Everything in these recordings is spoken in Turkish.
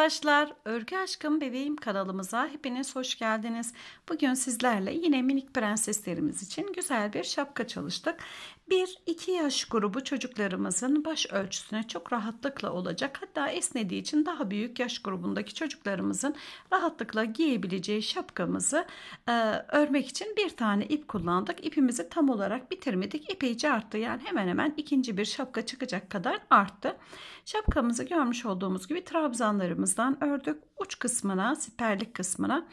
arkadaşlar. Örgü Aşkım Bebeğim kanalımıza hepiniz hoş geldiniz. Bugün sizlerle yine minik prenseslerimiz için güzel bir şapka çalıştık. 1-2 yaş grubu çocuklarımızın baş ölçüsüne çok rahatlıkla olacak. Hatta esnediği için daha büyük yaş grubundaki çocuklarımızın rahatlıkla giyebileceği şapkamızı e, örmek için bir tane ip kullandık. İpimizi tam olarak bitirmedik. Epeyce arttı yani hemen hemen ikinci bir şapka çıkacak kadar arttı. Şapkamızı görmüş olduğumuz gibi trabzanlarımızdan ördük. Uç kısmına, siperlik kısmına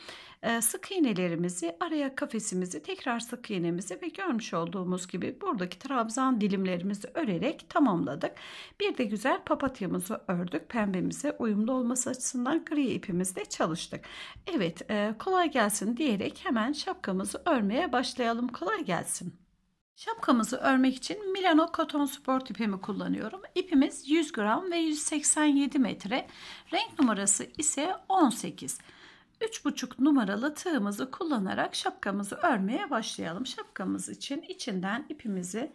e, sık iğnelerimizi, araya kafesimizi, tekrar sık iğnemizi ve görmüş olduğumuz gibi buradaki trabzan dilimlerimizi örerek tamamladık. Bir de güzel papatyamızı ördük. Pembemize uyumlu olması açısından gri ipimizle çalıştık. Evet, e, kolay gelsin diyerek hemen şapkamızı örmeye başlayalım. Kolay gelsin. Şapkamızı örmek için Milano Cotton Sport ipimi kullanıyorum. İpimiz 100 gram ve 187 metre. Renk numarası ise 18. 3,5 numaralı tığımızı kullanarak şapkamızı örmeye başlayalım. Şapkamız için içinden ipimizi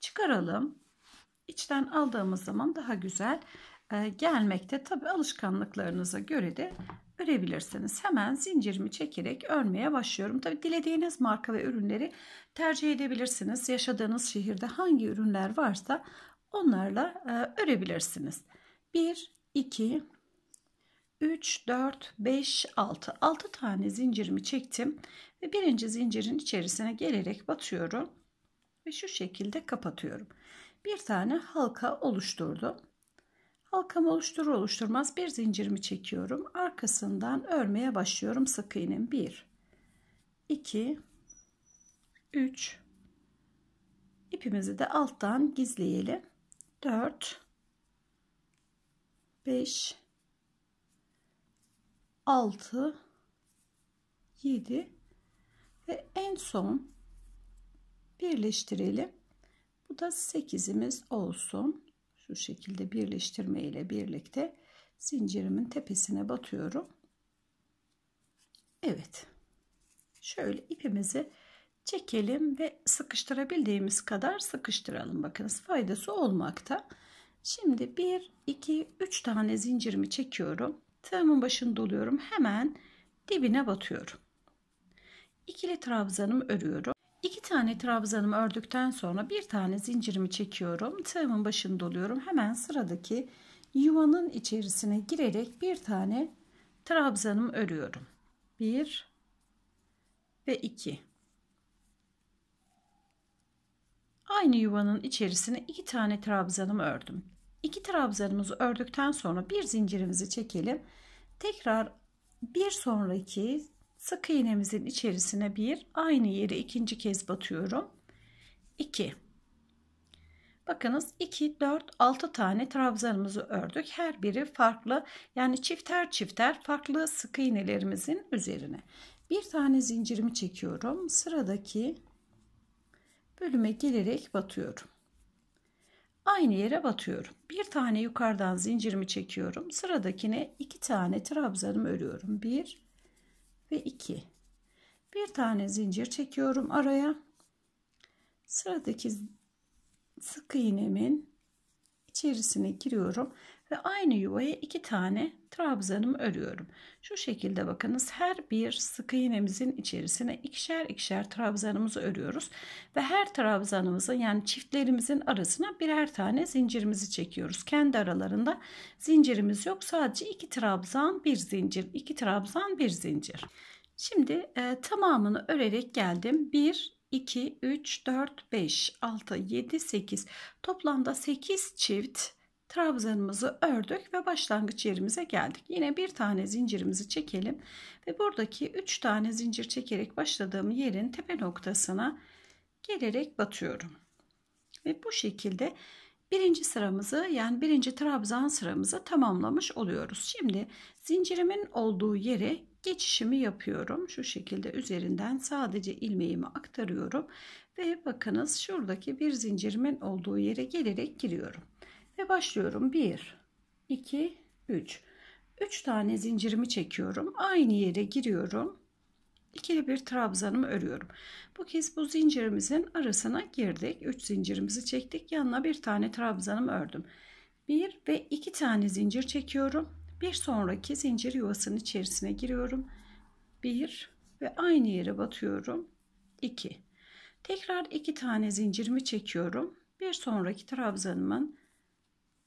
çıkaralım. İçten aldığımız zaman daha güzel e, gelmekte. Tabi alışkanlıklarınıza göre de örebilirsiniz. Hemen zincirimi çekerek örmeye başlıyorum. Tabi dilediğiniz marka ve ürünleri tercih edebilirsiniz. Yaşadığınız şehirde hangi ürünler varsa onlarla e, örebilirsiniz. 1, 2, 3, 4, 5, 6. 6 tane zincirimi çektim. Ve birinci zincirin içerisine gelerek batıyorum. Ve şu şekilde kapatıyorum. Bir tane halka oluşturdum. Halkamı oluşturur oluşturmaz bir zincirimi çekiyorum. Arkasından örmeye başlıyorum sık iğnem. 1, 2, 3. İpimizi de alttan gizleyelim. 4, 5, 6 7 ve en son birleştirelim. Bu da 8'imiz olsun. Şu şekilde birleştirme ile birlikte zincirimin tepesine batıyorum. Evet. Şöyle ipimizi çekelim ve sıkıştırabildiğimiz kadar sıkıştıralım. Bakınız faydası olmakta. Şimdi 1, 2, 3 tane zincirimi çekiyorum. Tığımın başını doluyorum. Hemen dibine batıyorum. İkili trabzanımı örüyorum. İki tane trabzanımı ördükten sonra bir tane zincirimi çekiyorum. Tığımın başını doluyorum. Hemen sıradaki yuvanın içerisine girerek bir tane trabzanımı örüyorum. Bir ve iki. Aynı yuvanın içerisine iki tane trabzanımı ördüm. İki trabzanımızı ördükten sonra bir zincirimizi çekelim. Tekrar bir sonraki sık iğnemizin içerisine bir aynı yere ikinci kez batıyorum. 2 Bakınız 2 4 6 tane trabzanımızı ördük. Her biri farklı yani çifter çifter farklı sık iğnelerimizin üzerine. Bir tane zincirimi çekiyorum. Sıradaki bölüme gelerek batıyorum aynı yere batıyorum. Bir tane yukarıdan zincirimi çekiyorum. Sıradakine iki tane trabzanımı örüyorum. Bir ve iki. Bir tane zincir çekiyorum araya. Sıradaki sık iğnemin içerisine giriyorum ve aynı yuvaya iki tane trabzanımı örüyorum. Şu şekilde bakınız her bir sık iğnemizin içerisine ikişer ikişer trabzanımızı örüyoruz ve her trabzanımızın yani çiftlerimizin arasına birer tane zincirimizi çekiyoruz. Kendi aralarında zincirimiz yok. Sadece iki trabzan, bir zincir, iki trabzan, bir zincir. Şimdi e, tamamını örerek geldim. 1 2 3 4 5 6 7 8 toplamda 8 çift trabzanımızı ördük ve başlangıç yerimize geldik. Yine bir tane zincirimizi çekelim ve buradaki 3 tane zincir çekerek başladığım yerin tepe noktasına gelerek batıyorum. Ve bu şekilde birinci sıramızı yani birinci trabzan sıramızı tamamlamış oluyoruz. Şimdi zincirimin olduğu yere geçişimi yapıyorum. Şu şekilde üzerinden sadece ilmeğimi aktarıyorum ve bakınız şuradaki bir zincirimin olduğu yere gelerek giriyorum. Ve başlıyorum. 1, 2, 3. 3 tane zincirimi çekiyorum. Aynı yere giriyorum. İkili bir trabzanımı örüyorum. Bu kez bu zincirimizin arasına girdik. 3 zincirimizi çektik. Yanına bir tane trabzanımı ördüm. 1 ve 2 tane zincir çekiyorum. Bir sonraki zincir yuvasının içerisine giriyorum. 1 ve aynı yere batıyorum. 2. Tekrar iki tane zincirimi çekiyorum. Bir sonraki trabzanımın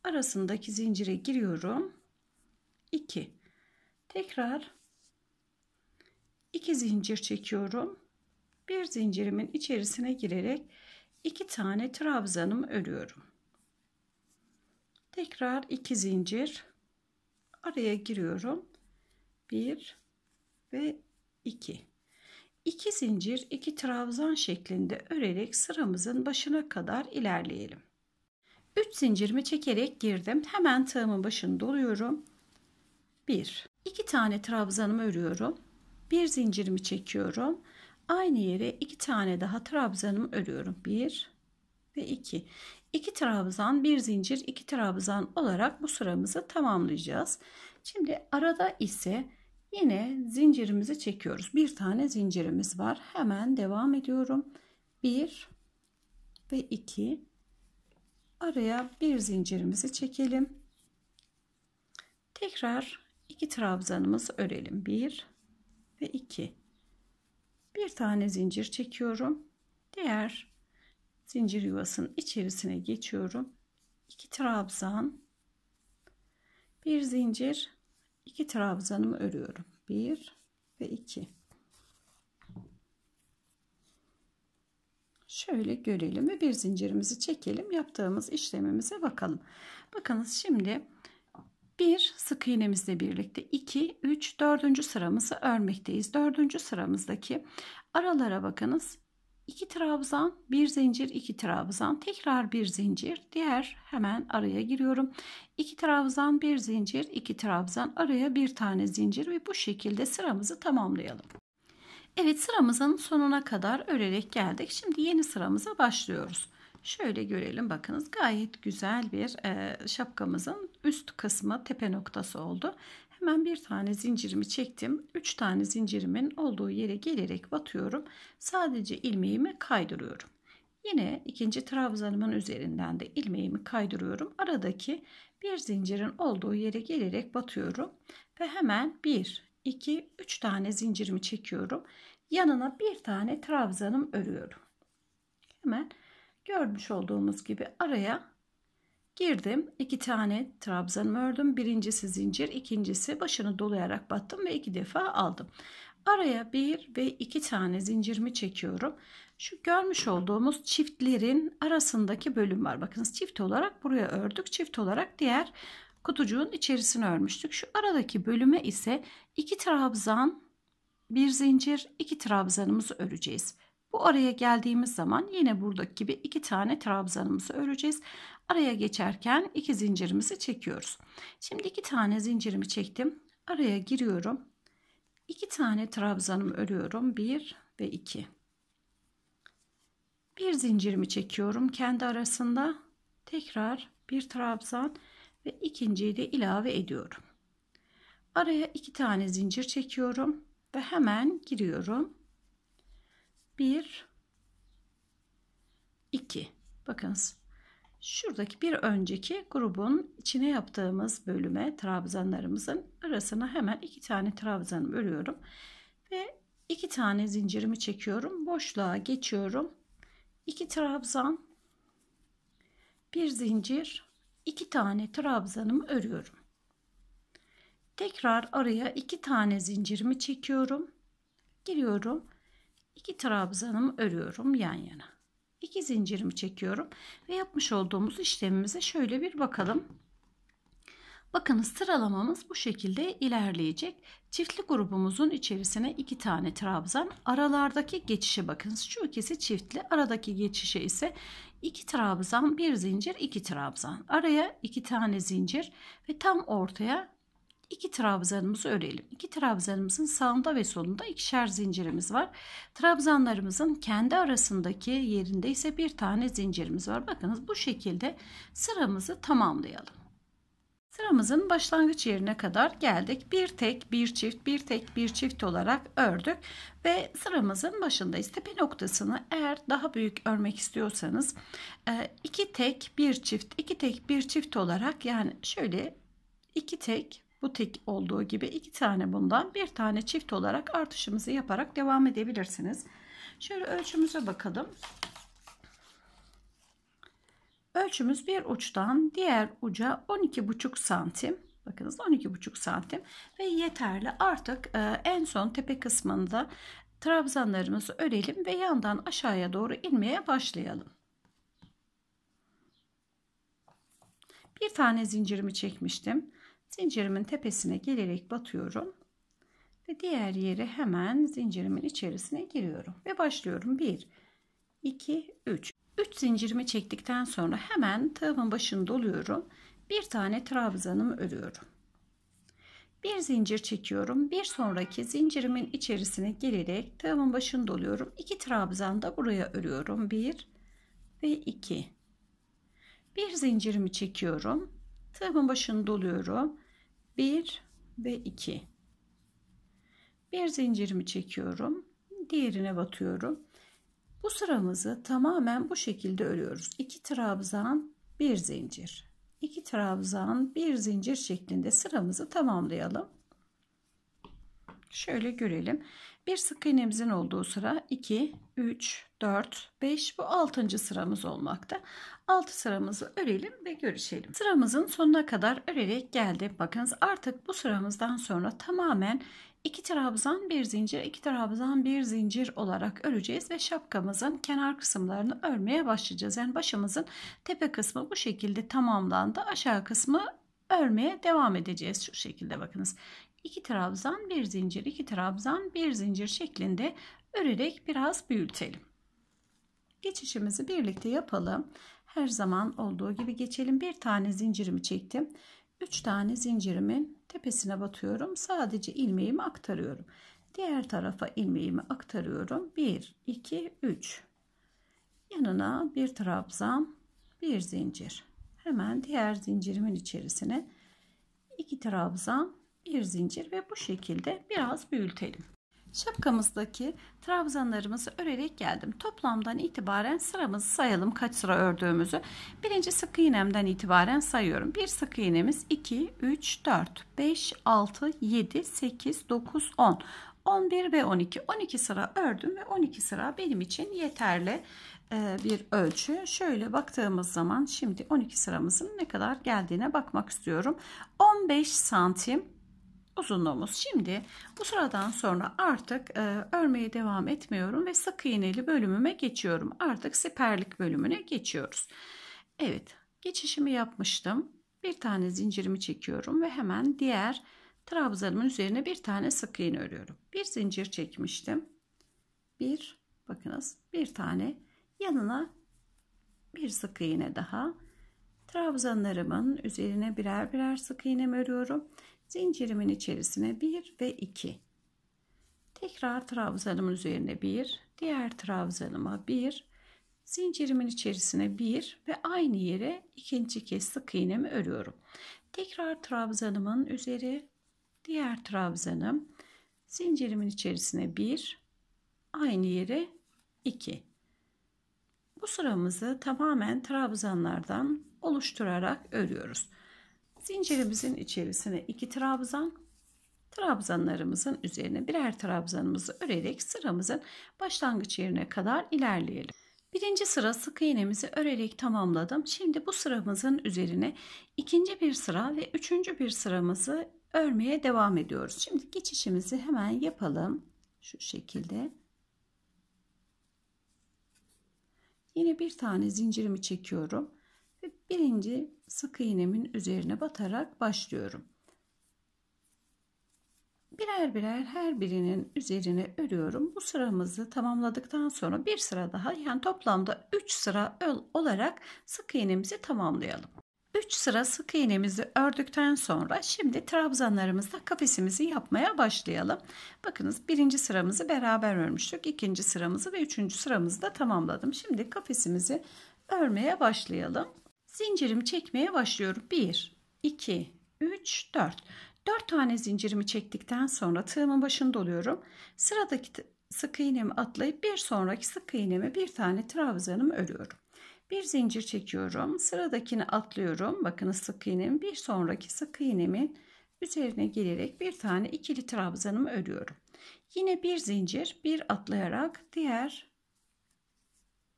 arasındaki zincire giriyorum. 2. Tekrar iki zincir çekiyorum. Bir zincirimin içerisine girerek iki tane trabzanımı örüyorum. Tekrar iki zincir araya giriyorum. 1 ve 2. 2 zincir, 2 trabzan şeklinde örerek sıramızın başına kadar ilerleyelim. 3 zincirimi çekerek girdim. Hemen tığımın başını doluyorum. 1. 2 tane trabzanımı örüyorum. 1 zincirimi çekiyorum. Aynı yere 2 tane daha trabzanımı örüyorum. 1 ve 2. 2 trabzan, 1 zincir, 2 trabzan olarak bu sıramızı tamamlayacağız. Şimdi arada ise Yine zincirimizi çekiyoruz. Bir tane zincirimiz var. Hemen devam ediyorum. 1 ve 2 araya bir zincirimizi çekelim. Tekrar iki trabzanımızı örelim. 1 ve 2. Bir tane zincir çekiyorum. Diğer zincir yuvasının içerisine geçiyorum. 2 trabzan, bir zincir 2 trabzanımı örüyorum. 1 ve 2. Şöyle görelim ve bir zincirimizi çekelim. Yaptığımız işlemimize bakalım. Bakınız şimdi bir sık iğnemizle birlikte 2, 3, 4. sıramızı örmekteyiz. 4. sıramızdaki aralara bakınız. 2 trabzan, bir zincir, 2 trabzan, tekrar bir zincir, diğer hemen araya giriyorum. 2 trabzan, bir zincir, 2 trabzan, araya bir tane zincir ve bu şekilde sıramızı tamamlayalım. Evet sıramızın sonuna kadar örerek geldik. Şimdi yeni sıramıza başlıyoruz. Şöyle görelim bakınız gayet güzel bir e, şapkamızın üst kısmı tepe noktası oldu. Hemen bir tane zincirimi çektim. 3 tane zincirimin olduğu yere gelerek batıyorum. Sadece ilmeğimi kaydırıyorum. Yine ikinci trabzanımın üzerinden de ilmeğimi kaydırıyorum. Aradaki bir zincirin olduğu yere gelerek batıyorum. Ve hemen 1, 2, 3 tane zincirimi çekiyorum. Yanına bir tane trabzanım örüyorum. Hemen görmüş olduğumuz gibi araya Girdim. iki tane trabzanımı ördüm. Birincisi zincir, ikincisi başını dolayarak battım ve iki defa aldım. Araya bir ve iki tane zincirimi çekiyorum. Şu görmüş olduğumuz çiftlerin arasındaki bölüm var. Bakınız çift olarak buraya ördük. Çift olarak diğer kutucuğun içerisine örmüştük. Şu aradaki bölüme ise iki trabzan, bir zincir, iki trabzanımızı öreceğiz. Bu araya geldiğimiz zaman yine buradaki gibi iki tane trabzanımızı öreceğiz. Araya geçerken iki zincirimizi çekiyoruz. Şimdi iki tane zincirimi çektim. Araya giriyorum. İki tane trabzanımı örüyorum. Bir ve iki. Bir zincirimi çekiyorum kendi arasında. Tekrar bir trabzan ve ikinciyi de ilave ediyorum. Araya iki tane zincir çekiyorum ve hemen giriyorum. 1 2 bakınız şuradaki bir önceki grubun içine yaptığımız bölüme trabzanlarımızın arasına hemen iki tane trabzan örüyorum ve iki tane zincirimi çekiyorum boşluğa geçiyorum iki trabzan bir zincir iki tane trabzanımı örüyorum tekrar araya iki tane zincirimi çekiyorum giriyorum 2 trabzanımı örüyorum yan yana. 2 zincirimi çekiyorum ve yapmış olduğumuz işlemimize şöyle bir bakalım. Bakın sıralamamız bu şekilde ilerleyecek. Çiftli grubumuzun içerisine iki tane trabzan. Aralardaki geçişe bakınız. Şu ikisi çiftli. Aradaki geçişe ise iki trabzan, bir zincir, iki trabzan. Araya iki tane zincir ve tam ortaya iki trabzanımızı örelim. İki trabzanımızın sağında ve solunda ikişer zincirimiz var. Trabzanlarımızın kendi arasındaki yerinde ise bir tane zincirimiz var. Bakınız bu şekilde sıramızı tamamlayalım. Sıramızın başlangıç yerine kadar geldik. Bir tek, bir çift, bir tek, bir çift olarak ördük ve sıramızın başındayız. Tepe noktasını eğer daha büyük örmek istiyorsanız e, iki tek, bir çift, iki tek, bir çift olarak yani şöyle iki tek, Bu tek olduğu gibi iki tane bundan bir tane çift olarak artışımızı yaparak devam edebilirsiniz. Şöyle ölçümüze bakalım. Ölçümüz bir uçtan diğer uca 12,5 santim. Bakınız 12,5 santim ve yeterli. Artık e, en son tepe kısmında trabzanlarımızı örelim ve yandan aşağıya doğru inmeye başlayalım. Bir tane zincirimi çekmiştim. Zincirimin tepesine gelerek batıyorum. Ve diğer yeri hemen zincirimin içerisine giriyorum. Ve başlıyorum. 1, 2, 3. 3 zincirimi çektikten sonra hemen tığımın başını doluyorum. Bir tane trabzanımı örüyorum. Bir zincir çekiyorum. Bir sonraki zincirimin içerisine gelerek tığımın başını doluyorum. 2 trabzan da buraya örüyorum. 1 ve 2. Bir zincirimi çekiyorum. Tığımın başını doluyorum. 1 ve 2. Bir zincirimi çekiyorum. Diğerine batıyorum. Bu sıramızı tamamen bu şekilde örüyoruz. 2 trabzan, bir zincir. 2 trabzan, bir zincir şeklinde sıramızı tamamlayalım. Şöyle görelim. Bir sık iğnemizin olduğu sıra 2, 3, 4, 5 bu 6. sıramız olmakta. 6 sıramızı örelim ve görüşelim. Sıramızın sonuna kadar örerek geldik. Bakınız artık bu sıramızdan sonra tamamen 2 trabzan bir zincir, 2 trabzan bir zincir olarak öreceğiz ve şapkamızın kenar kısımlarını örmeye başlayacağız. Yani başımızın tepe kısmı bu şekilde tamamlandı. Aşağı kısmı örmeye devam edeceğiz şu şekilde bakınız. 2 trabzan bir zincir, 2 trabzan bir zincir şeklinde örerek biraz büyütelim. Geçişimizi birlikte yapalım. Her zaman olduğu gibi geçelim. Bir tane zincirimi çektim. 3 tane zincirimin tepesine batıyorum. Sadece ilmeğimi aktarıyorum. Diğer tarafa ilmeğimi aktarıyorum. 1, 2, 3. Yanına bir trabzan, bir zincir. Hemen diğer zincirimin içerisine iki trabzan, bir zincir ve bu şekilde biraz büyütelim. Şapkamızdaki trabzanlarımızı örerek geldim. Toplamdan itibaren sıramızı sayalım kaç sıra ördüğümüzü. Birinci sık iğnemden itibaren sayıyorum. Bir sık iğnemiz 2, 3, 4, 5, 6, 7, 8, 9, 10. 11 ve 12. 12 sıra ördüm ve 12 sıra benim için yeterli e, bir ölçü. Şöyle baktığımız zaman şimdi 12 sıramızın ne kadar geldiğine bakmak istiyorum. 15 santim uzunluğumuz. Şimdi bu sıradan sonra artık e, örmeye devam etmiyorum ve sık iğneli bölümüme geçiyorum. Artık siperlik bölümüne geçiyoruz. Evet geçişimi yapmıştım. Bir tane zincirimi çekiyorum ve hemen diğer trabzanımın üzerine bir tane sık iğne örüyorum. Bir zincir çekmiştim. Bir bakınız bir tane yanına bir sık iğne daha. Trabzanlarımın üzerine birer birer sık iğne örüyorum zincirimin içerisine 1 ve 2 tekrar trabzanımın üzerine 1 diğer trabzanıma 1 zincirimin içerisine 1 ve aynı yere ikinci kez sık iğnemi örüyorum. Tekrar trabzanımın üzeri diğer trabzanım zincirimin içerisine 1 aynı yere 2 bu sıramızı tamamen trabzanlardan oluşturarak örüyoruz. Zincirimizin içerisine iki trabzan, trabzanlarımızın üzerine birer trabzanımızı örerek sıramızın başlangıç yerine kadar ilerleyelim. Birinci sıra sık iğnemizi örerek tamamladım. Şimdi bu sıramızın üzerine ikinci bir sıra ve üçüncü bir sıramızı örmeye devam ediyoruz. Şimdi geçişimizi hemen yapalım. Şu şekilde. Yine bir tane zincirimi çekiyorum birinci sık iğnemin üzerine batarak başlıyorum. Birer birer her birinin üzerine örüyorum. Bu sıramızı tamamladıktan sonra bir sıra daha yani toplamda 3 sıra olarak sık iğnemizi tamamlayalım. 3 sıra sık iğnemizi ördükten sonra şimdi trabzanlarımızda kafesimizi yapmaya başlayalım. Bakınız birinci sıramızı beraber örmüştük. ikinci sıramızı ve üçüncü sıramızı da tamamladım. Şimdi kafesimizi örmeye başlayalım. Zincirimi çekmeye başlıyorum. 1, 2, 3, 4. 4 tane zincirimi çektikten sonra tığımın başını doluyorum. Sıradaki sık iğnemi atlayıp bir sonraki sık iğneme bir tane trabzanımı örüyorum. Bir zincir çekiyorum. Sıradakini atlıyorum. Bakın sık iğnem bir sonraki sık iğnemin üzerine gelerek bir tane ikili trabzanımı örüyorum. Yine bir zincir bir atlayarak diğer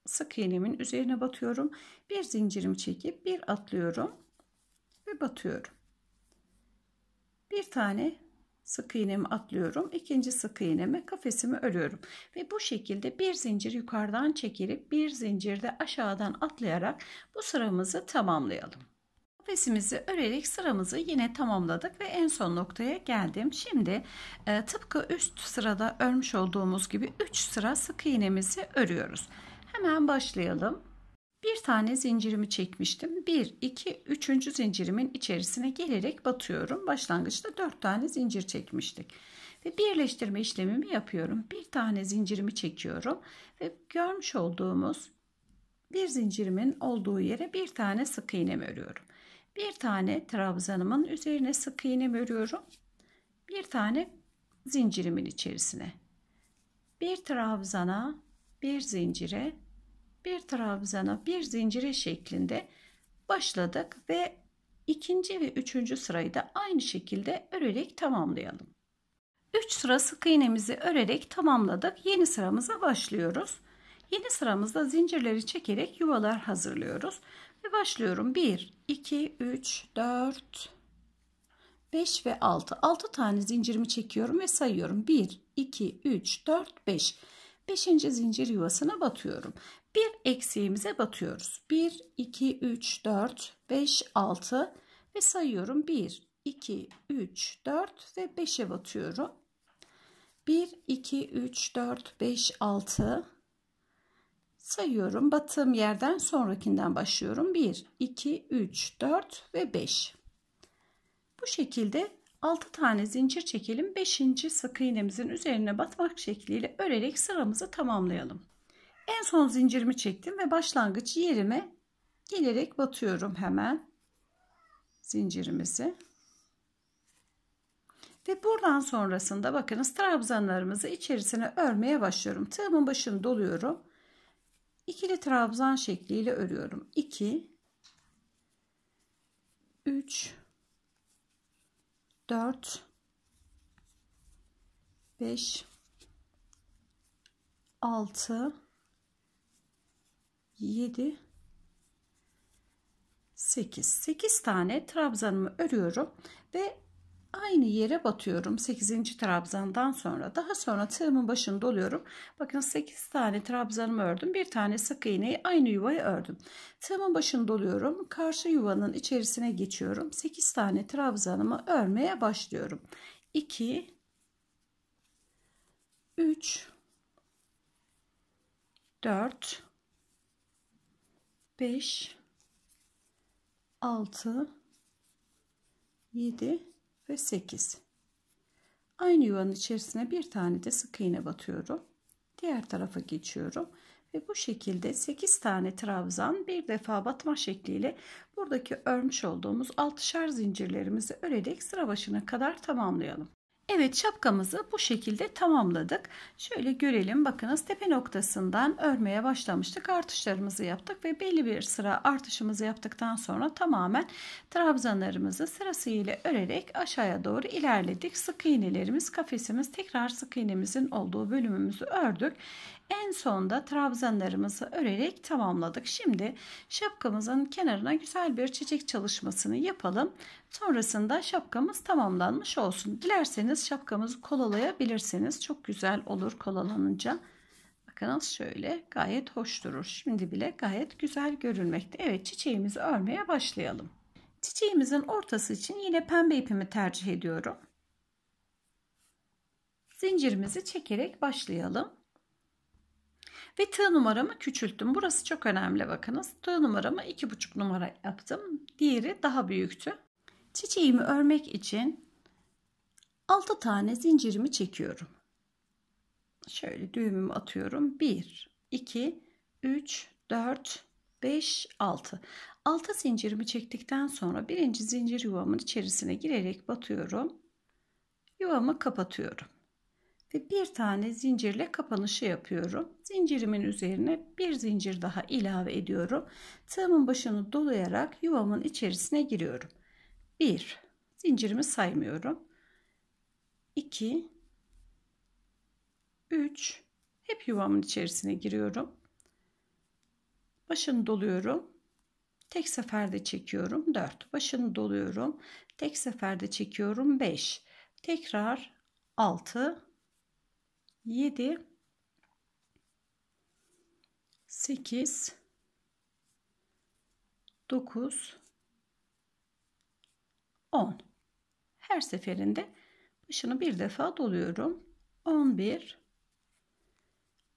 sık iğnemin üzerine batıyorum. Bir zincirimi çekip bir atlıyorum ve batıyorum. Bir tane sık iğnemi atlıyorum. ikinci sık iğnemi kafesimi örüyorum. Ve bu şekilde bir zincir yukarıdan çekilip bir zincirde aşağıdan atlayarak bu sıramızı tamamlayalım. Kafesimizi örerek sıramızı yine tamamladık ve en son noktaya geldim. Şimdi e, tıpkı üst sırada örmüş olduğumuz gibi 3 sıra sık iğnemizi örüyoruz. Hemen başlayalım. Bir tane zincirimi çekmiştim. 1, 2, 3. zincirimin içerisine gelerek batıyorum. Başlangıçta 4 tane zincir çekmiştik. Ve birleştirme işlemimi yapıyorum. Bir tane zincirimi çekiyorum. Ve görmüş olduğumuz bir zincirimin olduğu yere bir tane sık iğne örüyorum. Bir tane trabzanımın üzerine sık iğne örüyorum. Bir tane zincirimin içerisine. Bir trabzana, bir zincire, bir trabzana, bir zincire şeklinde başladık ve ikinci ve üçüncü sırayı da aynı şekilde örerek tamamlayalım. 3 sıra sık iğnemizi örerek tamamladık. Yeni sıramıza başlıyoruz. Yeni sıramızda zincirleri çekerek yuvalar hazırlıyoruz. Ve başlıyorum. 1, 2, 3, 4, 5 ve 6. 6 tane zincirimi çekiyorum ve sayıyorum. 1, 2, 3, 4, 5. 5. zincir yuvasına batıyorum. Bir eksiğimize batıyoruz. 1, 2, 3, 4, 5, 6 ve sayıyorum. 1, 2, 3, 4 ve 5'e batıyorum. 1, 2, 3, 4, 5, 6 sayıyorum. Battığım yerden sonrakinden başlıyorum. 1, 2, 3, 4 ve 5. Bu şekilde 6 tane zincir çekelim. 5. sık iğnemizin üzerine batmak şekliyle örerek sıramızı tamamlayalım. En son zincirimi çektim ve başlangıç yerime gelerek batıyorum hemen zincirimizi. Ve buradan sonrasında bakınız trabzanlarımızı içerisine örmeye başlıyorum. Tığımın başını doluyorum. İkili trabzan şekliyle örüyorum. 2 3 4 5 6 7 8 8 tane trabzanımı örüyorum ve aynı yere batıyorum 8. trabzandan sonra. Daha sonra tığımın başını doluyorum. Bakın 8 tane trabzanımı ördüm. Bir tane sık iğneyi aynı yuvayı ördüm. Tığımın başını doluyorum. Karşı yuvanın içerisine geçiyorum. 8 tane trabzanımı örmeye başlıyorum. 2 3 4 5 6 7 ve 8 aynı yuvanın içerisine bir tane de sık iğne batıyorum diğer tarafa geçiyorum ve bu şekilde 8 tane trabzan bir defa batma şekliyle buradaki örmüş olduğumuz altışar zincirlerimizi örerek sıra başına kadar tamamlayalım. Evet şapkamızı bu şekilde tamamladık. Şöyle görelim bakınız tepe noktasından örmeye başlamıştık. Artışlarımızı yaptık ve belli bir sıra artışımızı yaptıktan sonra tamamen trabzanlarımızı sırasıyla örerek aşağıya doğru ilerledik. Sık iğnelerimiz kafesimiz tekrar sık iğnemizin olduğu bölümümüzü ördük. En sonda trabzanlarımızı örerek tamamladık. Şimdi şapkamızın kenarına güzel bir çiçek çalışmasını yapalım. Sonrasında şapkamız tamamlanmış olsun. Dilerseniz şapkamızı kolalayabilirsiniz. Çok güzel olur kolalanınca. Bakınız şöyle gayet hoş durur. Şimdi bile gayet güzel görünmekte. Evet çiçeğimizi örmeye başlayalım. Çiçeğimizin ortası için yine pembe ipimi tercih ediyorum. Zincirimizi çekerek başlayalım. Ve tığ numaramı küçülttüm. Burası çok önemli bakınız. Tığ numaramı 2,5 numara yaptım. Diğeri daha büyüktü. Çiçeğimi örmek için 6 tane zincirimi çekiyorum. Şöyle düğümümü atıyorum. 1, 2, 3, 4, 5, 6. 6 zincirimi çektikten sonra birinci zincir yuvamın içerisine girerek batıyorum. Yuvamı kapatıyorum ve bir tane zincirle kapanışı yapıyorum. Zincirimin üzerine bir zincir daha ilave ediyorum. Tığımın başını dolayarak yuvamın içerisine giriyorum. Bir Zincirimi saymıyorum. 2 3 hep yuvamın içerisine giriyorum. Başını doluyorum. Tek seferde çekiyorum 4. Başını doluyorum. Tek seferde çekiyorum 5. Tekrar 6 7 8 9 10 her seferinde başını bir defa doluyorum. 11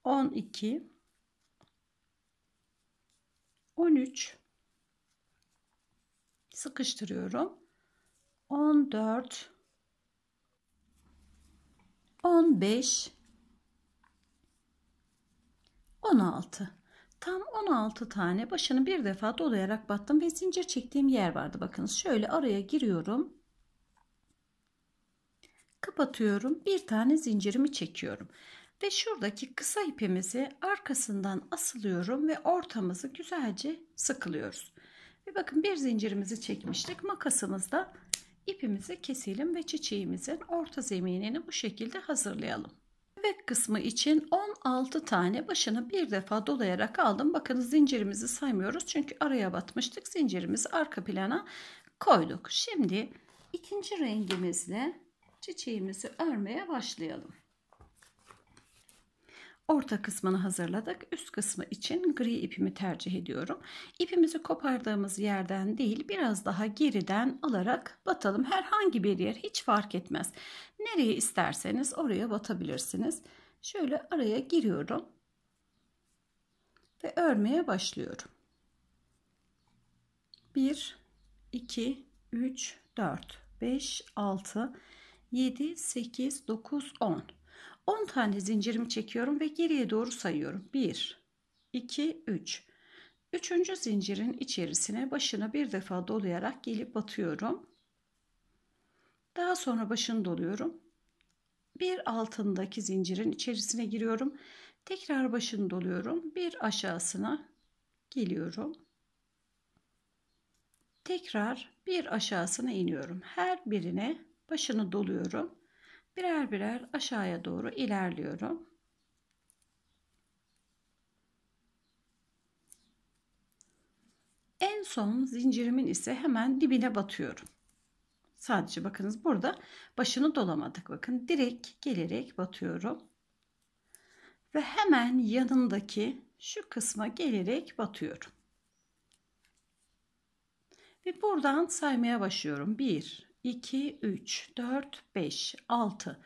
12 13 sıkıştırıyorum. 14 15 16 tam 16 tane. Başını bir defa dolayarak battım ve zincir çektiğim yer vardı. Bakınız şöyle araya giriyorum. Kapatıyorum. Bir tane zincirimi çekiyorum. Ve şuradaki kısa ipimizi arkasından asılıyorum ve ortamızı güzelce sıkılıyoruz. Ve bakın bir zincirimizi çekmiştik. Makasımızda ipimizi keselim ve çiçeğimizin orta zeminini bu şekilde hazırlayalım Bebek kısmı için 16 tane başını bir defa dolayarak aldım. Bakın zincirimizi saymıyoruz çünkü araya batmıştık. Zincirimizi arka plana koyduk. Şimdi ikinci rengimizle çiçeğimizi örmeye başlayalım. Orta kısmını hazırladık. Üst kısmı için gri ipimi tercih ediyorum. İpimizi kopardığımız yerden değil biraz daha geriden alarak batalım. Herhangi bir yer hiç fark etmez. Nereye isterseniz oraya batabilirsiniz. Şöyle araya giriyorum. Ve örmeye başlıyorum. 1, 2, 3, 4, 5, 6, 7, 8, 9, 10. 10 tane zincirimi çekiyorum ve geriye doğru sayıyorum. 1, 2, 3. Üçüncü zincirin içerisine başına bir defa dolayarak gelip batıyorum. Daha sonra başını doluyorum. Bir altındaki zincirin içerisine giriyorum. Tekrar başını doluyorum. Bir aşağısına geliyorum. Tekrar bir aşağısına iniyorum. Her birine başını doluyorum birer birer aşağıya doğru ilerliyorum. En son zincirimin ise hemen dibine batıyorum. Sadece bakınız burada başını dolamadık. Bakın direkt gelerek batıyorum. Ve hemen yanındaki şu kısma gelerek batıyorum. Ve buradan saymaya başlıyorum. 1, 2, 3, 4, 5, 6,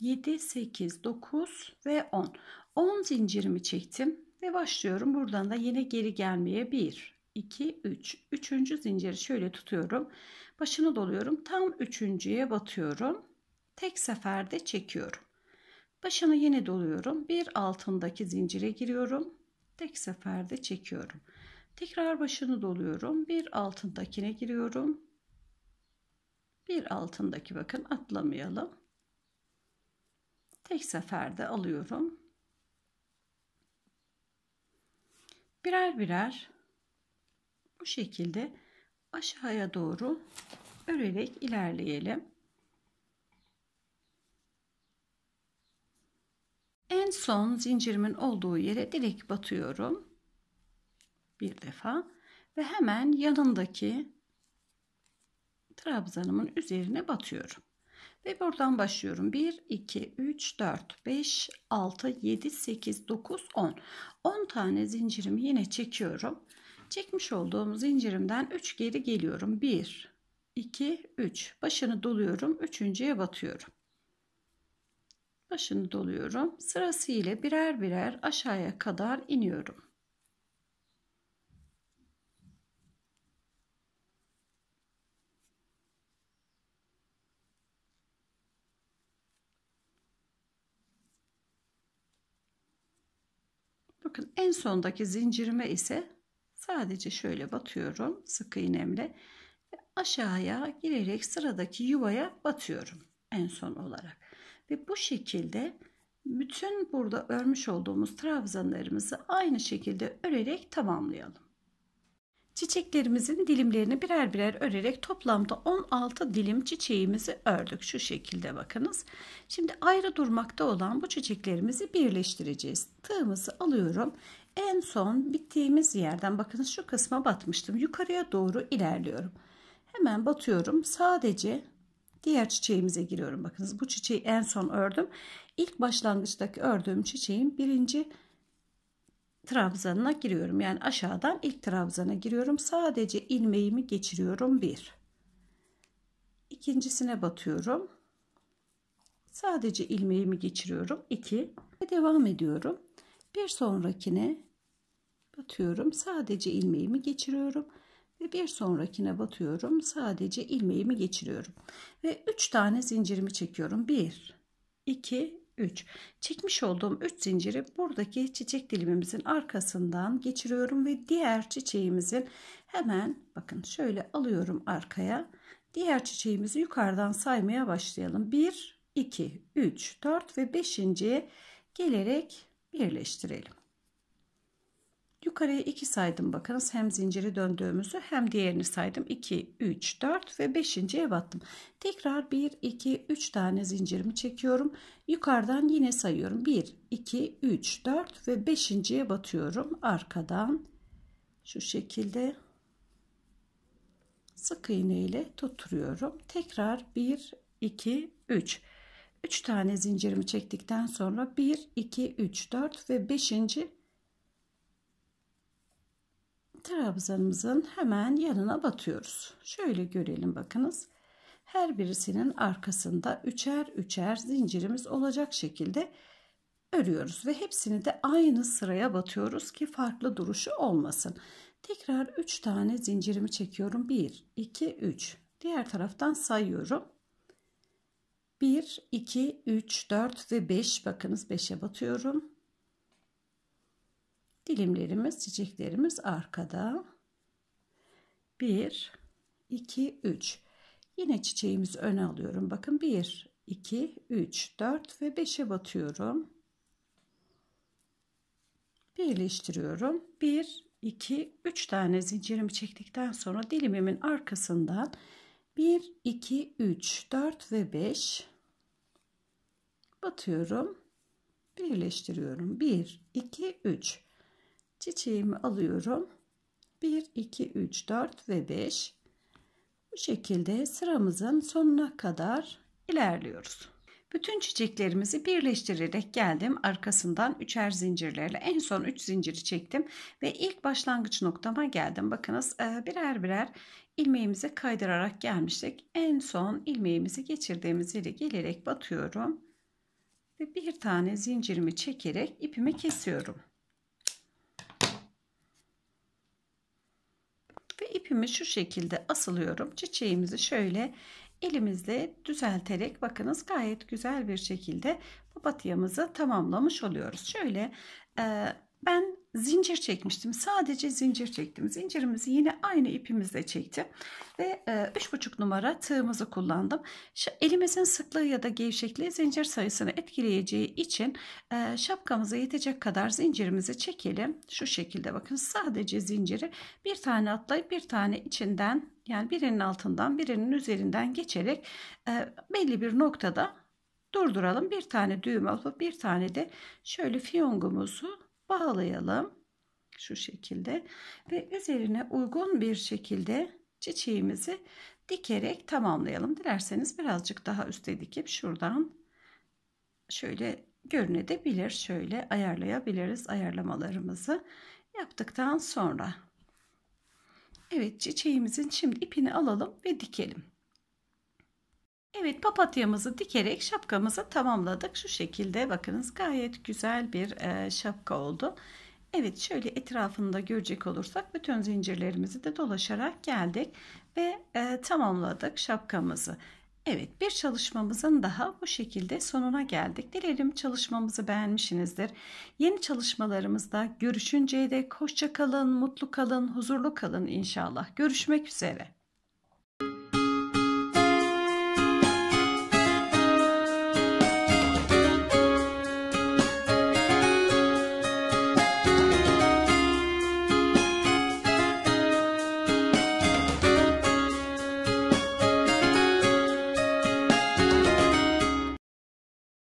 7, 8, 9 ve 10. 10 zincirimi çektim ve başlıyorum. Buradan da yine geri gelmeye 1, 2, 3. Üçüncü zinciri şöyle tutuyorum. Başını doluyorum. Tam üçüncüye batıyorum. Tek seferde çekiyorum. Başını yine doluyorum. Bir altındaki zincire giriyorum. Tek seferde çekiyorum. Tekrar başını doluyorum. Bir altındakine giriyorum bir altındaki bakın atlamayalım. Tek seferde alıyorum. Birer birer bu şekilde aşağıya doğru örerek ilerleyelim. En son zincirimin olduğu yere direkt batıyorum. Bir defa ve hemen yanındaki trabzanımın üzerine batıyorum. Ve buradan başlıyorum. 1, 2, 3, 4, 5, 6, 7, 8, 9, 10. 10 tane zincirimi yine çekiyorum. Çekmiş olduğum zincirimden 3 geri geliyorum. 1, 2, 3. Başını doluyorum. Üçüncüye batıyorum. Başını doluyorum. Sırasıyla birer birer aşağıya kadar iniyorum. Bakın en sondaki zincirime ise sadece şöyle batıyorum sık iğnemle ve aşağıya girerek sıradaki yuvaya batıyorum en son olarak. Ve bu şekilde bütün burada örmüş olduğumuz trabzanlarımızı aynı şekilde örerek tamamlayalım. Çiçeklerimizin dilimlerini birer birer örerek toplamda 16 dilim çiçeğimizi ördük. Şu şekilde bakınız. Şimdi ayrı durmakta olan bu çiçeklerimizi birleştireceğiz. Tığımızı alıyorum. En son bittiğimiz yerden bakınız şu kısma batmıştım. Yukarıya doğru ilerliyorum. Hemen batıyorum. Sadece diğer çiçeğimize giriyorum. Bakınız bu çiçeği en son ördüm. İlk başlangıçtaki ördüğüm çiçeğin birinci trabzanına giriyorum. Yani aşağıdan ilk trabzana giriyorum. Sadece ilmeğimi geçiriyorum. Bir. İkincisine batıyorum. Sadece ilmeğimi geçiriyorum. 2 ve devam ediyorum. Bir sonrakine batıyorum. Sadece ilmeğimi geçiriyorum ve bir sonrakine batıyorum. Sadece ilmeğimi geçiriyorum. Ve 3 tane zincirimi çekiyorum. 1 2 3. Çekmiş olduğum 3 zinciri buradaki çiçek dilimimizin arkasından geçiriyorum ve diğer çiçeğimizin hemen bakın şöyle alıyorum arkaya. Diğer çiçeğimizi yukarıdan saymaya başlayalım. 1 2 3 4 ve 5.'ye gelerek birleştirelim. Yukarıya 2 saydım bakınız. Hem zinciri döndüğümüzü hem diğerini saydım. 2 3 4 ve 5.'ye battım tekrar 1 2 3 tane zincirimi çekiyorum. Yukarıdan yine sayıyorum. 1 2 3 4 ve 5.'ye batıyorum arkadan şu şekilde sık iğne ile tutturuyorum. Tekrar 1 2 3 3 tane zincirimi çektikten sonra 1 2 3 4 ve 5 trabzanımızın hemen yanına batıyoruz. Şöyle görelim bakınız. Her birisinin arkasında üçer üçer zincirimiz olacak şekilde örüyoruz ve hepsini de aynı sıraya batıyoruz ki farklı duruşu olmasın. Tekrar 3 tane zincirimi çekiyorum. 1 2 3. Diğer taraftan sayıyorum. 1 2 3 4 ve 5 bakınız 5'e batıyorum. Dilimlerimiz, çiçeklerimiz arkada. 1, 2, 3. Yine çiçeğimizi öne alıyorum. Bakın 1, 2, 3, 4 ve 5'e batıyorum. Birleştiriyorum. 1, 2, 3 tane zincirimi çektikten sonra dilimimin arkasından 1, 2, 3, 4 ve 5 batıyorum. Birleştiriyorum. 1, 2, 3 çiçeğimi alıyorum. 1, 2, 3, 4 ve 5. Bu şekilde sıramızın sonuna kadar ilerliyoruz. Bütün çiçeklerimizi birleştirerek geldim. Arkasından üçer zincirlerle en son 3 zinciri çektim ve ilk başlangıç noktama geldim. Bakınız e, birer birer ilmeğimizi kaydırarak gelmiştik. En son ilmeğimizi geçirdiğimiz yere gelerek batıyorum ve bir tane zincirimi çekerek ipimi kesiyorum. ve ipimi şu şekilde asılıyorum. Çiçeğimizi şöyle elimizle düzelterek bakınız gayet güzel bir şekilde papatyamızı tamamlamış oluyoruz. Şöyle ben zincir çekmiştim. Sadece zincir çektim. Zincirimizi yine aynı ipimizle çektim. Ve e, üç buçuk numara tığımızı kullandım. Şu elimizin sıklığı ya da gevşekliği zincir sayısını etkileyeceği için e, şapkamıza yetecek kadar zincirimizi çekelim. Şu şekilde bakın sadece zinciri bir tane atlayıp bir tane içinden yani birinin altından birinin üzerinden geçerek e, belli bir noktada durduralım. Bir tane düğüm alıp bir tane de şöyle fiyongumuzu bağlayalım. Şu şekilde ve üzerine uygun bir şekilde çiçeğimizi dikerek tamamlayalım. Dilerseniz birazcık daha üste dikip şuradan şöyle görünebilir. Şöyle ayarlayabiliriz ayarlamalarımızı yaptıktan sonra. Evet çiçeğimizin şimdi ipini alalım ve dikelim. Evet papatyamızı dikerek şapkamızı tamamladık. Şu şekilde bakınız gayet güzel bir e, şapka oldu. Evet şöyle etrafında görecek olursak bütün zincirlerimizi de dolaşarak geldik ve e, tamamladık şapkamızı. Evet bir çalışmamızın daha bu şekilde sonuna geldik. Dilerim çalışmamızı beğenmişsinizdir. Yeni çalışmalarımızda görüşünceye dek hoşça kalın, mutlu kalın, huzurlu kalın inşallah. Görüşmek üzere.